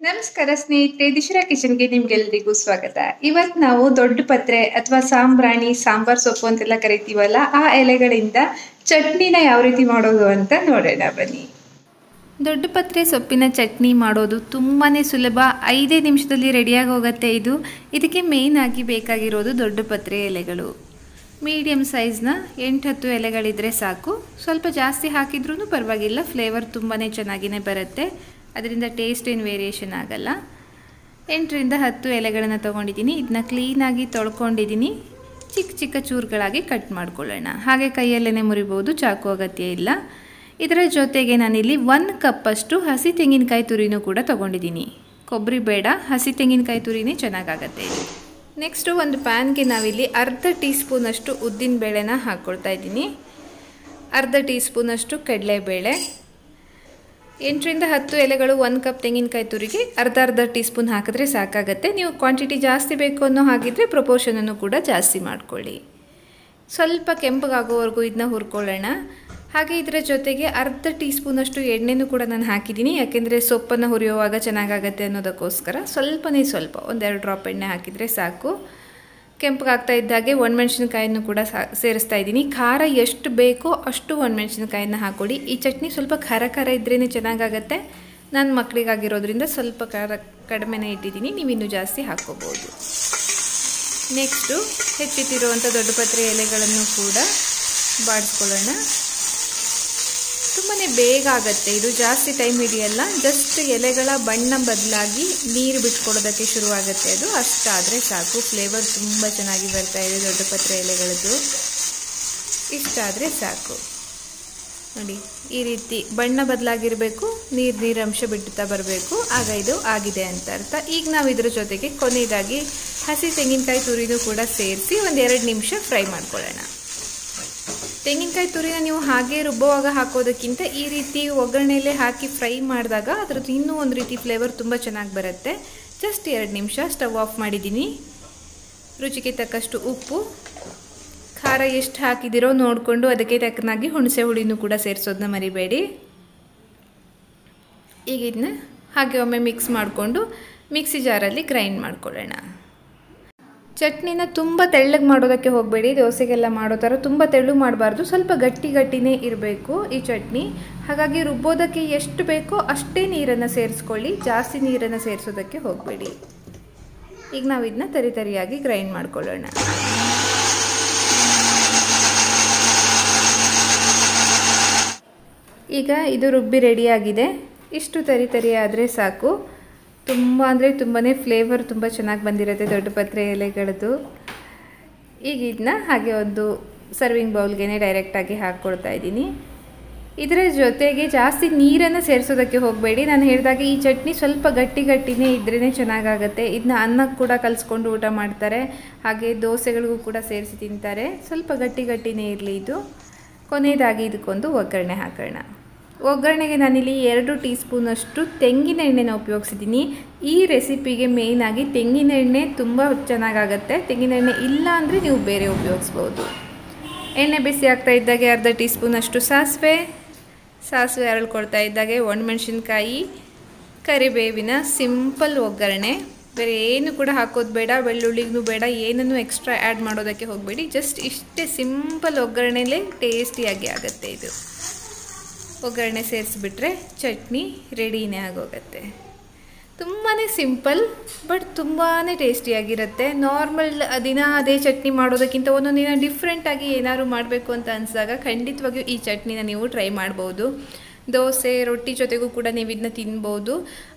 ನಮಸ್ಕಾರ ಸ್ನೇಹಿತರೆ, ದಿಶರಾ ಕಿಚನ್ಗೆ ನಿಮ್ಗೆಲ್ರಿಗೂ ಸ್ವಾಗತ. ಇವತ್ತು ನಾವು ದೊಡ್ಡ ಪತ್ರೆ ಅಥವಾ ಸಾಂಬ್ರಾಣಿ, ಸಾಂಬಾರ್ ಸೊಪ್ಪು ಅಂತೆಲ್ಲ ಕರಿತೀವಲ್ಲ, ಆ ಎಲೆಗಳಿಂದ ಚಟ್ನಿನ ಯಾವ ರೀತಿ ಮಾಡೋದು ಅಂತ ನೋಡೋಣ, ಬನ್ನಿ. ದೊಡ್ಡ ಪತ್ರೆ ಸೊಪ್ಪಿನ ಚಟ್ನಿ ಮಾಡೋದು ತುಂಬಾ ಸುಲಭ. ಐದೇ ನಿಮಿಷದಲ್ಲಿ ರೆಡಿಯಾಗಿ ಹೋಗುತ್ತೆ ಇದು. ಇದಕ್ಕೆ ಮೇಯ್ನ್ ಆಗಿ ಬೇಕಾಗಿರೋದು ದೊಡ್ಡ ಪತ್ರೆ ಎಲೆಗಳು. ಮೀಡಿಯಮ್ ಸೈಜ್ನ ಎಂಟು ಹತ್ತು ಎಲೆಗಳಿದ್ರೆ ಸಾಕು. ಸ್ವಲ್ಪ ಜಾಸ್ತಿ ಹಾಕಿದ್ರೂ ಪರವಾಗಿಲ್ಲ ಫ್ಲೇವರ್ ತುಂಬಾ ಚೆನ್ನಾಗಿಯೇ ಬರುತ್ತೆ. ಅದರಿಂದ ಟೇಸ್ಟ್ ಏನು ವೇರಿಯೇಷನ್ ಆಗಲ್ಲ. ಎಂಟರಿಂದ ಹತ್ತು ಎಲೆಗಳನ್ನು ತೊಗೊಂಡಿದ್ದೀನಿ. ಇದನ್ನ ಕ್ಲೀನಾಗಿ ತೊಳ್ಕೊಂಡಿದ್ದೀನಿ. ಚಿಕ್ಕ ಚಿಕ್ಕ ಚೂರುಗಳಾಗಿ ಕಟ್ ಮಾಡ್ಕೊಳ್ಳೋಣ. ಹಾಗೆ ಕೈಯಲ್ಲೇ ಮುರಿಬೋದು ಚಾಕು ಅಗತ್ಯ ಇಲ್ಲ. ಇದರ ಜೊತೆಗೆ ನಾನಿಲ್ಲಿ ಒನ್ ಕಪ್ಪಷ್ಟು ಹಸಿ ತೆಂಗಿನಕಾಯಿ ತುರಿನೂ ಕೂಡ ತೊಗೊಂಡಿದ್ದೀನಿ. ಕೊಬ್ಬರಿ ಬೇಡ, ಹಸಿ ತೆಂಗಿನಕಾಯಿ ತುರಿನೇ ಚೆನ್ನಾಗಾಗತ್ತೆ. ನೆಕ್ಸ್ಟು ಒಂದು ಪ್ಯಾನ್ಗೆ ನಾವಿಲ್ಲಿ ಅರ್ಧ ಟೀ ಸ್ಪೂನಷ್ಟು ಉದ್ದಿನ ಬೇಳೆನ ಹಾಕ್ಕೊಳ್ತಾ ಇದ್ದೀನಿ. ಅರ್ಧ ಟೀ ಸ್ಪೂನಷ್ಟು ಕಡಲೆಬೇಳೆ ಎಂಟರಿಂದ ಹತ್ತು ಎಲೆಗಳು ಒಂದು ಕಪ್ ತೆಂಗಿನಕಾಯಿ ತುರಿಗೆ, ಅರ್ಧ ಅರ್ಧ ಟೀ ಸ್ಪೂನ್ ಹಾಕಿದ್ರೆ ಸಾಕಾಗುತ್ತೆ. ನೀವು ಕ್ವಾಂಟಿಟಿ ಜಾಸ್ತಿ ಬೇಕು ಅನ್ನೋ ಹಾಗಿದ್ರೆ ಪ್ರಪೋರ್ಷನನ್ನು ಕೂಡ ಜಾಸ್ತಿ ಮಾಡ್ಕೊಳ್ಳಿ. ಸ್ವಲ್ಪ ಕೆಂಪಗಾಗೋವರೆಗೂ ಇದನ್ನ ಹುರ್ಕೊಳ್ಳೋಣ. ಹಾಗೆ ಇದರ ಜೊತೆಗೆ ಅರ್ಧ ಟೀ ಸ್ಪೂನಷ್ಟು ಎಣ್ಣೆನೂ ಕೂಡ ನಾನು ಹಾಕಿದ್ದೀನಿ. ಯಾಕೆಂದರೆ ಸೊಪ್ಪನ್ನು ಹುರಿಯುವಾಗ ಚೆನ್ನಾಗಾಗತ್ತೆ ಅನ್ನೋದಕ್ಕೋಸ್ಕರ ಸ್ವಲ್ಪನೇ ಸ್ವಲ್ಪ ಒಂದೆರಡು ಡ್ರಾಪ್ ಎಣ್ಣೆ ಹಾಕಿದರೆ ಸಾಕು. ಕೆಂಪಗಾಗ್ತಾ ಇದ್ದಾಗೆ ಒಣಮೆಣ್ಸಿನ್ಕಾಯನ್ನು ಕೂಡ ಸೇರಿಸ್ತಾ ಇದ್ದೀನಿ. ಖಾರ ಎಷ್ಟು ಬೇಕೋ ಅಷ್ಟು ಒಣಮೆಣ್ಸಿನ್ಕಾಯಿನ ಹಾಕ್ಕೊಡಿ ಈ ಚಟ್ನಿ ಸ್ವಲ್ಪ ಖಾರ ಖಾರ ಇದ್ರೇ ಚೆನ್ನಾಗಾಗತ್ತೆ. ನನ್ನ ಮಕ್ಕಳಿಗಾಗಿರೋದ್ರಿಂದ ಸ್ವಲ್ಪ ಖಾರ ಕಡಿಮೆನೇ ಇಟ್ಟಿದ್ದೀನಿ. ನೀವು ಇನ್ನೂ ಜಾಸ್ತಿ ಹಾಕ್ಕೋಬೋದು. ನೆಕ್ಸ್ಟು ಹೆಚ್ಚಿಟ್ಟಿರುವಂಥ ದೊಡ್ಡ ಪತ್ರೆ ಎಲೆಗಳನ್ನು ಕೂಡ ಬಾಡಿಸ್ಕೊಳ್ಳೋಣ. ತುಂಬಾ ಬೇಗ ಆಗುತ್ತೆ. ಇದು ಜಾಸ್ತಿ ಟೈಮ್ ಹಿಡಿಯಲ್ಲ. ಜಸ್ಟ್ ಎಲೆಗಳ ಬಣ್ಣ ಬದಲಾಗಿ ನೀರು ಬಿಟ್ಕೊಡೋದಕ್ಕೆ ಶುರುವಾಗುತ್ತೆ ಅದು. ಅಷ್ಟಾದರೆ ಸಾಕು. ಫ್ಲೇವರ್ ತುಂಬ ಚೆನ್ನಾಗಿ ಬರ್ತಾ ಇದೆ ದೊಡ್ಡ ಪತ್ರೆ ಎಲೆಗಳದ್ದು. ಇಷ್ಟಾದರೆ ಸಾಕು. ನೋಡಿ, ಈ ರೀತಿ ಬಣ್ಣ ಬದಲಾಗಿರಬೇಕು, ನೀರು ನೀರಂಶ ಬಿಡ್ತಾ ಬರಬೇಕು. ಆಗ ಇದು ಆಗಿದೆ ಅಂತ ಅರ್ಥ. ಈಗ ನಾವು ಇದ್ರ ಜೊತೆಗೆ ಕೊನೆಯದಾಗಿ ಹಸಿ ತೆಂಗಿನಕಾಯಿ ತುರಿದು ಕೂಡ ಸೇರಿಸಿ ಒಂದು ಎರಡು ನಿಮಿಷ ಫ್ರೈ ಮಾಡ್ಕೊಳ್ಳೋಣ. ತೆಂಗಿನಕಾಯಿ ತುರಿನ ನೀವು ಹಾಗೆ ರುಬ್ಬುವಾಗ ಹಾಕೋದಕ್ಕಿಂತ ಈ ರೀತಿ ಒಗ್ಗರಣೆಯಲ್ಲೇ ಹಾಕಿ ಫ್ರೈ ಮಾಡಿದಾಗ ಅದ್ರದ್ದು ಇನ್ನೂ ಒಂದು ರೀತಿ ಫ್ಲೇವರ್ ತುಂಬ ಚೆನ್ನಾಗಿ ಬರುತ್ತೆ. ಜಸ್ಟ್ ಎರಡು ನಿಮಿಷ ಸ್ಟವ್ ಆಫ್ ಮಾಡಿದ್ದೀನಿ. ರುಚಿಗೆ ತಕ್ಕಷ್ಟು ಉಪ್ಪು. ಖಾರ ಎಷ್ಟು ಹಾಕಿದಿರೋ ನೋಡಿಕೊಂಡು ಅದಕ್ಕೆ ತಕ್ಕನಾಗಿ ಹುಣಸೆ ಹುಳಿನೂ ಕೂಡ ಸೇರಿಸೋದನ್ನ ಮರಿಬೇಡಿ. ಈಗ ಇದನ್ನ ಹಾಗೆ ಒಮ್ಮೆ ಮಿಕ್ಸ್ ಮಾಡಿಕೊಂಡು ಮಿಕ್ಸಿ ಜಾರಲ್ಲಿ ಗ್ರೈಂಡ್ ಮಾಡ್ಕೊಳ್ಳೋಣ. ಚಟ್ನಿನ ತುಂಬ ತೆಳ್ಳಗೆ ಮಾಡೋದಕ್ಕೆ ಹೋಗಬೇಡಿ, ದೋಸೆಗೆಲ್ಲ ಮಾಡೋ ಥರ ತುಂಬ ತೆಳ್ಳು ಮಾಡಬಾರ್ದು, ಸ್ವಲ್ಪ ಗಟ್ಟಿ ಗಟ್ಟಿನೇ ಇರಬೇಕು ಈ ಚಟ್ನಿ. ಹಾಗಾಗಿ ರುಬ್ಬೋದಕ್ಕೆ ಎಷ್ಟು ಬೇಕೋ ಅಷ್ಟೇ ನೀರನ್ನು ಸೇರಿಸ್ಕೊಳ್ಳಿ, ಜಾಸ್ತಿ ನೀರನ್ನು ಸೇರಿಸೋದಕ್ಕೆ ಹೋಗಬೇಡಿ. ಈಗ ನಾವು ಇದನ್ನ ತರಿ ತರಿಯಾಗಿ ಗ್ರೈಂಡ್ ಮಾಡ್ಕೊಳ್ಳೋಣ. ಈಗ ಇದು ರುಬ್ಬಿ ರೆಡಿಯಾಗಿದೆ ಇಷ್ಟು ತರಿ ತರಿ ಆದರೆ ಸಾಕು. ತುಂಬ ಅಂದರೆ ತುಂಬಾ ಫ್ಲೇವರ್ ತುಂಬ ಚೆನ್ನಾಗಿ ಬಂದಿರುತ್ತೆ ದೊಡ್ಡ ಪತ್ರೆ ಎಲೆಗಳದ್ದು. ಈಗ ಇದನ್ನ ಹಾಗೆ ಒಂದು ಸರ್ವಿಂಗ್ ಬೌಲ್ಗೆ ಡೈರೆಕ್ಟಾಗಿ ಹಾಕ್ಕೊಡ್ತಾ ಇದ್ದೀನಿ. ಇದರ ಜೊತೆಗೆ ಜಾಸ್ತಿ ನೀರನ್ನು ಸೇರಿಸೋದಕ್ಕೆ ಹೋಗಬೇಡಿ. ನಾನು ಹೇಳಿದಾಗ ಈ ಚಟ್ನಿ ಸ್ವಲ್ಪ ಗಟ್ಟಿ ಗಟ್ಟಿನೇ ಇದ್ರೇ ಚೆನ್ನಾಗಾಗುತ್ತೆ. ಇದನ್ನ ಅನ್ನಕ್ಕೆ ಕೂಡ ಕಲಿಸ್ಕೊಂಡು ಊಟ ಮಾಡ್ತಾರೆ. ಹಾಗೆ ದೋಸೆಗಳಿಗೂ ಕೂಡ ಸೇರಿಸಿ ತಿಂತಾರೆ. ಸ್ವಲ್ಪ ಗಟ್ಟಿ ಗಟ್ಟಿನೇ ಇರಲಿ ಇದು. ಕೊನೆಯದಾಗಿ ಇದಕ್ಕೊಂದು ಒಗ್ಗರಣೆ ಹಾಕೋಣ. ಒಗ್ಗರಣೆಗೆ ನಾನಿಲ್ಲಿ ಎರಡು ಟೀ ಸ್ಪೂನಷ್ಟು ತೆಂಗಿನ ಎಣ್ಣೆನ ಉಪಯೋಗಿಸಿದ್ದೀನಿ. ಈ ರೆಸಿಪಿಗೆ ಮೇಯ್ನಾಗಿ ತೆಂಗಿನ ಎಣ್ಣೆ ತುಂಬ ಚೆನ್ನಾಗಾಗತ್ತೆ. ತೆಂಗಿನ ಎಣ್ಣೆ ಇಲ್ಲ ಅಂದರೆ ನೀವು ಬೇರೆ ಉಪಯೋಗಿಸ್ಬೋದು. ಎಣ್ಣೆ ಬಿಸಿ ಆಗ್ತಾ ಇದ್ದಾಗೆ ಅರ್ಧ ಟೀ ಸ್ಪೂನಷ್ಟು ಸಾಸಿವೆ. ಸಾಸಿವೆ ಅರಳ್ಕೊಳ್ತಾ ಇದ್ದಾಗೆ ಒಣಮೆಣ್ಸಿನ್ಕಾಯಿ, ಕರಿಬೇವಿನ ಸಿಂಪಲ್ ಒಗ್ಗರಣೆ. ಬೇರೆ ಏನು ಕೂಡ ಹಾಕೋದು ಬೇಡ ಬೆಳ್ಳುಳ್ಳಿಗೂ ಬೇಡ, ಏನನ್ನು ಎಕ್ಸ್ಟ್ರಾ ಆ್ಯಡ್ ಮಾಡೋದಕ್ಕೆ ಹೋಗಬೇಡಿ. ಜಸ್ಟ್ ಇಷ್ಟೇ ಸಿಂಪಲ್ ಒಗ್ಗರಣೆಲೇ ಟೇಸ್ಟಿಯಾಗಿ ಆಗುತ್ತೆ ಇದು. ಒಗ್ಗರಣೆ ಸೇರಿಸ್ಬಿಟ್ರೆ ಚಟ್ನಿ ರೆಡಿನೇ ಆಗೋಗುತ್ತೆ. ತುಂಬಾ ಸಿಂಪಲ್, ಬಟ್ ತುಂಬಾ ಟೇಸ್ಟಿಯಾಗಿರುತ್ತೆ. ನಾರ್ಮಲ್ ದಿನ ಅದೇ ಚಟ್ನಿ ಮಾಡೋದಕ್ಕಿಂತ ಒಂದೊಂದು ದಿನ ಡಿಫ್ರೆಂಟಾಗಿ ಏನಾದರೂ ಮಾಡಬೇಕು ಅಂತ ಅನಿಸಿದಾಗ ಖಂಡಿತವಾಗಿಯೂ ಈ ಚಟ್ನಿನ ನೀವು ಟ್ರೈ ಮಾಡ್ಬೋದು. ದೋಸೆ, ರೊಟ್ಟಿ ಜೊತೆಗೂ ಕೂಡ ನೀವು ಇದನ್ನ ತಿನ್ಬೋದು.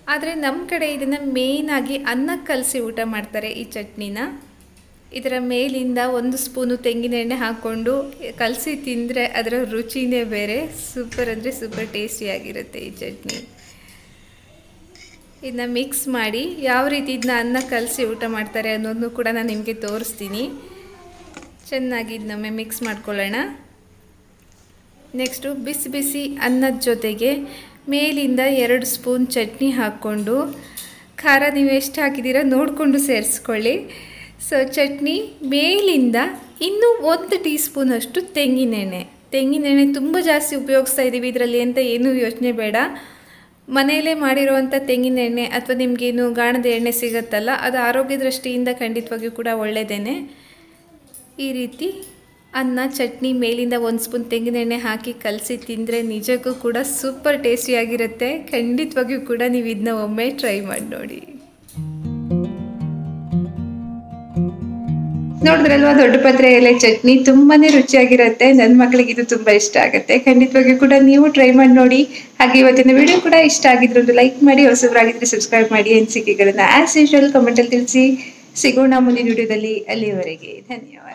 ಆದರೆ ನಮ್ಮ ಕಡೆ ಇದನ್ನು ಮೇಯ್ನಾಗಿ ಅನ್ನಕ್ಕೆ ಕಲಸಿ ಊಟ ಮಾಡ್ತಾರೆ ಈ ಚಟ್ನಿನ. ಇದರ ಮೇಲಿಂದ ಒಂದು ಸ್ಪೂನು ತೆಂಗಿನ ಎಣ್ಣೆ ಹಾಕ್ಕೊಂಡು ಕಲಸಿ ತಿಂದರೆ ಅದರ ರುಚಿನೇ ಬೇರೆ. ಸೂಪರ್ ಅಂದರೆ ಸೂಪರ್ ಟೇಸ್ಟಿಯಾಗಿರುತ್ತೆ ಈ ಚಟ್ನಿ. ಇದನ್ನ ಮಿಕ್ಸ್ ಮಾಡಿ ಯಾವ ರೀತಿ ಇದನ್ನ ಅನ್ನ ಕಲಸಿ ಊಟ ಮಾಡ್ತಾರೆ ಅನ್ನೋದನ್ನು ಕೂಡ ನಾನು ನಿಮಗೆ ತೋರಿಸ್ತೀನಿ. ಚೆನ್ನಾಗಿ ಇದನ್ನೊಮ್ಮೆ ಮಿಕ್ಸ್ ಮಾಡ್ಕೊಳ್ಳೋಣ. ನೆಕ್ಸ್ಟು ಬಿಸಿ ಬಿಸಿ ಅನ್ನದ ಜೊತೆಗೆ ಮೇಲಿಂದ ಎರಡು ಸ್ಪೂನ್ ಚಟ್ನಿ ಹಾಕ್ಕೊಂಡು ಖಾರ ನೀವು ಎಷ್ಟು ಹಾಕಿದ್ದೀರಾ ನೋಡಿಕೊಂಡು ಸೇರಿಸ್ಕೊಳ್ಳಿ. ಸೊ ಚಟ್ನಿ ಮೇಲಿಂದ ಇನ್ನೂ ಒಂದು ಟೀ ಸ್ಪೂನಷ್ಟು ತೆಂಗಿನೆಣ್ಣೆ. ತೆಂಗಿನೆಣ್ಣೆ ತುಂಬ ಜಾಸ್ತಿ ಉಪಯೋಗಿಸ್ತಾ ಇದ್ದೀವಿ ಇದರಲ್ಲಿ ಅಂತ ಏನೂ ಯೋಚನೆ ಬೇಡ. ಮನೆಯಲ್ಲೇ ಮಾಡಿರುವಂಥ ತೆಂಗಿನೆಣ್ಣೆ ಅಥವಾ ನಿಮಗೇನು ಗಾಣದ ಎಣ್ಣೆ ಸಿಗುತ್ತಲ್ಲ, ಅದು ಆರೋಗ್ಯ ದೃಷ್ಟಿಯಿಂದ ಖಂಡಿತವಾಗಿಯೂ ಕೂಡ ಒಳ್ಳೆಯದೇನೆ ಈ ರೀತಿ ಅನ್ನ, ಚಟ್ನಿ ಮೇಲಿಂದ ಒಂದು ಸ್ಪೂನ್ ತೆಂಗಿನೆಣ್ಣೆ ಹಾಕಿ ಕಲಸಿ ತಿಂದರೆ ನಿಜಕ್ಕೂ ಕೂಡ ಸೂಪರ್ ಟೇಸ್ಟಿಯಾಗಿರುತ್ತೆ. ಖಂಡಿತವಾಗಿಯೂ ಕೂಡ ನೀವು ಇದನ್ನ ಒಮ್ಮೆ ಟ್ರೈ ಮಾಡಿ ನೋಡಿ. ನೋಡಿದ್ರಲ್ವಾ ದೊಡ್ಡ ಪತ್ರೆ ಎಲೆ ಚಟ್ನಿ ತುಂಬಾನೇ ರುಚಿಯಾಗಿರುತ್ತೆ. ನನ್ನ ಮಕ್ಕಳಿಗೆ ಇದು ತುಂಬಾ ಇಷ್ಟ ಆಗುತ್ತೆ. ಖಂಡಿತವಾಗಿಯೂ ಕೂಡ ನೀವು ಟ್ರೈ ಮಾಡಿ ನೋಡಿ. ಹಾಗೆ ಇವತ್ತಿನ ವಿಡಿಯೋ ಕೂಡ ಇಷ್ಟ ಆಗಿದ್ರೆ ಒಂದು ಲೈಕ್ ಮಾಡಿ, ಹೊಸಬರಾಗಿದ್ರೆ ಸಬ್ಸ್ಕ್ರೈಬ್ ಮಾಡಿ, ಅನಿಸಿಕೆಗಳನ್ನ ಆಸ್ ಯೂಶುವಲ್ ಕಮೆಂಟಲ್ಲಿ ತಿಳಿಸಿ. ಸಿಗೋಣ ಮುಂದಿನ ವಿಡಿಯೋದಲ್ಲಿ ಅಲ್ಲಿಯವರೆಗೆ ಧನ್ಯವಾದ.